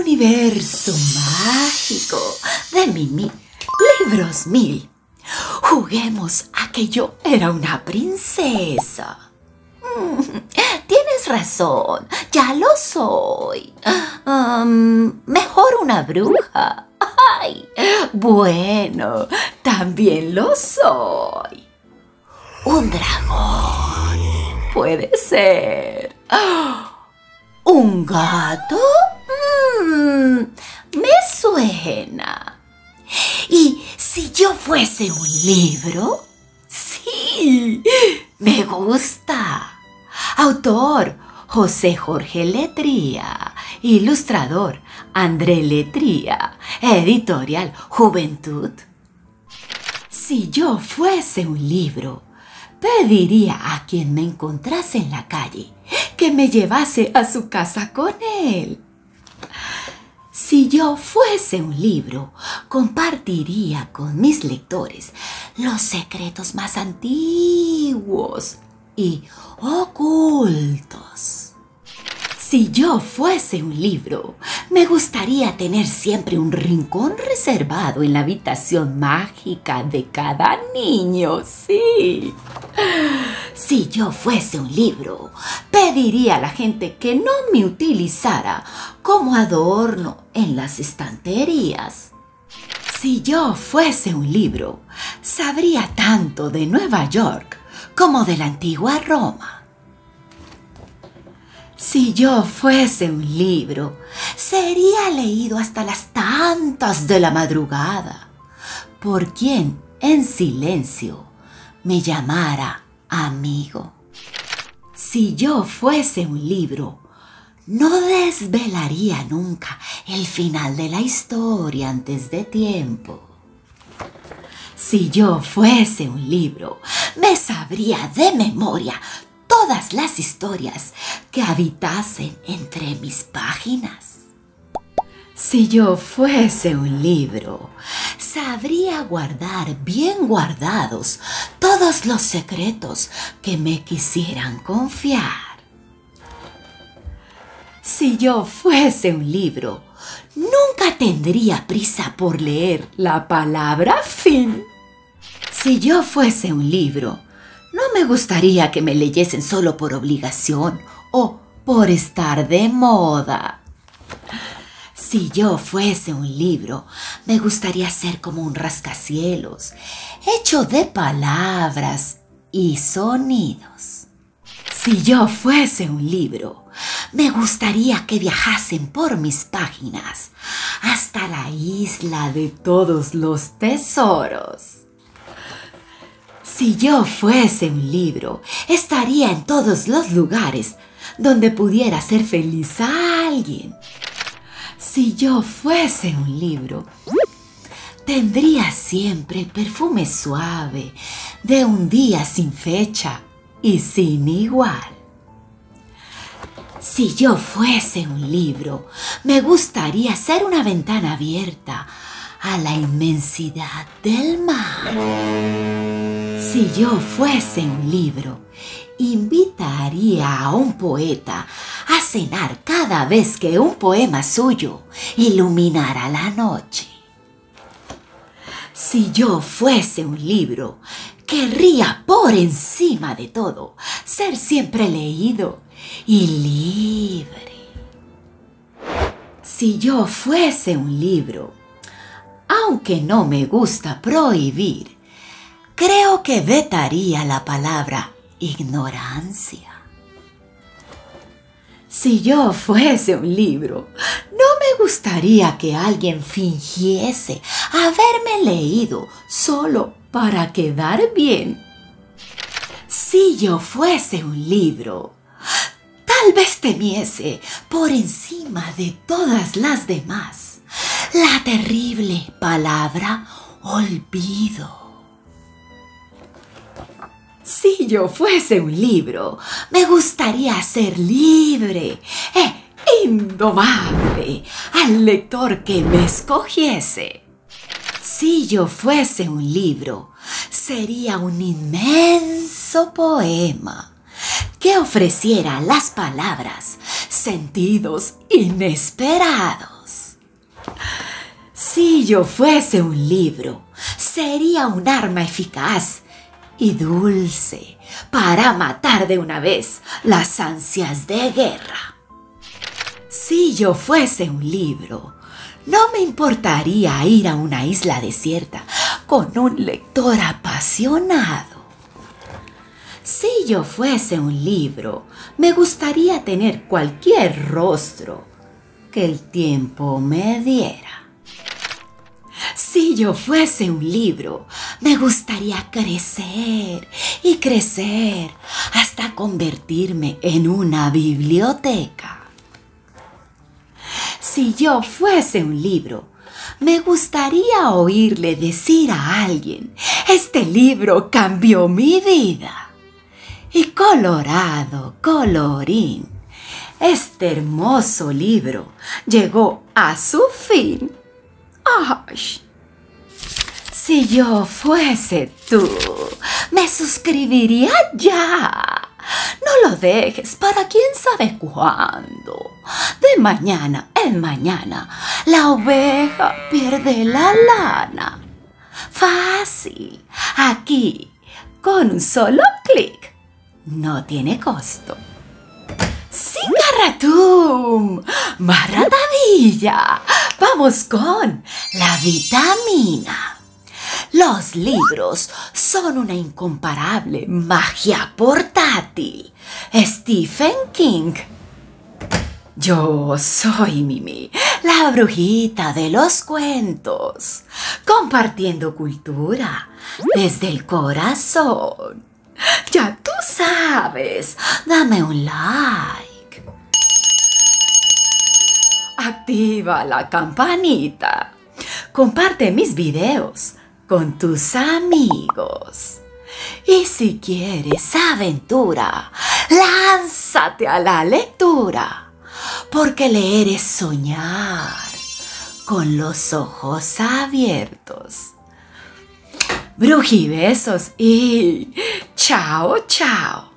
universo mágico de Mimi, libros mil. Juguemos a que yo era una princesa. Mm, tienes razón, ya lo soy. Um, mejor una bruja. Bueno, también lo soy. Un dragón. Puede ser. ¿Un gato? ¿Y si yo fuese un libro? Sí, me gusta. Autor, José Jorge Letría. Ilustrador, André Letría. Editorial, Juventud. Si yo fuese un libro, pediría a quien me encontrase en la calle que me llevase a su casa con él. Si yo fuese un libro, compartiría con mis lectores los secretos más antiguos y ocultos. Si yo fuese un libro, me gustaría tener siempre un rincón reservado en la habitación mágica de cada niño, sí. Si yo fuese un libro, pediría a la gente que no me utilizara como adorno en las estanterías. Si yo fuese un libro, sabría tanto de Nueva York como de la antigua Roma. Si yo fuese un libro, sería leído hasta las tantas de la madrugada, por quien en silencio me llamara amigo. Si yo fuese un libro, no desvelaría nunca el final de la historia antes de tiempo. Si yo fuese un libro, me sabría de memoria todas las historias que habitasen entre mis páginas. Si yo fuese un libro, sabría guardar bien guardados todos los secretos que me quisieran confiar. Si yo fuese un libro, nunca tendría prisa por leer la palabra fin. Si yo fuese un libro, no me gustaría que me leyesen solo por obligación o por estar de moda. Si yo fuese un libro, me gustaría ser como un rascacielos, hecho de palabras y sonidos. Si yo fuese un libro, me gustaría que viajasen por mis páginas hasta la isla de todos los tesoros. Si yo fuese un libro, estaría en todos los lugares donde pudiera hacer feliz a alguien. Si yo fuese un libro, tendría siempre el perfume suave de un día sin fecha y sin igual. Si yo fuese un libro, me gustaría ser una ventana abierta a la inmensidad del mar. Si yo fuese un libro, invitaría a un poeta cenar cada vez que un poema suyo iluminara la noche. Si yo fuese un libro, querría por encima de todo ser siempre leído y libre. Si yo fuese un libro, aunque no me gusta prohibir, creo que vetaría la palabra ignorancia. Si yo fuese un libro, no me gustaría que alguien fingiese haberme leído solo para quedar bien. Si yo fuese un libro, tal vez temiese por encima de todas las demás la terrible palabra olvido. Si yo fuese un libro, me gustaría ser libre e indomable al lector que me escogiese. Si yo fuese un libro, sería un inmenso poema que ofreciera las palabras sentidos inesperados. Si yo fuese un libro, sería un arma eficaz y dulce para matar de una vez las ansias de guerra. Si yo fuese un libro, no me importaría ir a una isla desierta con un lector apasionado. Si yo fuese un libro, me gustaría tener cualquier rostro que el tiempo me diera. Si yo fuese un libro, me gustaría crecer y crecer hasta convertirme en una biblioteca. Si yo fuese un libro, me gustaría oírle decir a alguien, este libro cambió mi vida. Y colorado, colorín, este hermoso libro llegó a su fin. ¡Ay! Si yo fuese tú, me suscribiría ya. No lo dejes para quién sabe cuándo. De mañana en mañana, la oveja pierde la lana. Fácil. Aquí, con un solo clic. No tiene costo. ¡Caratum! ¡Maravilla! Vamos con la vitamina. Los libros son una incomparable magia portátil. Stephen King. Yo soy Mimi, la brujita de los cuentos, compartiendo cultura desde el corazón. Ya tú sabes, dame un like. Activa la campanita. Comparte mis videos con tus amigos. Y si quieres aventura, lánzate a la lectura, porque leer es soñar con los ojos abiertos. Brujibesos y chao, chao.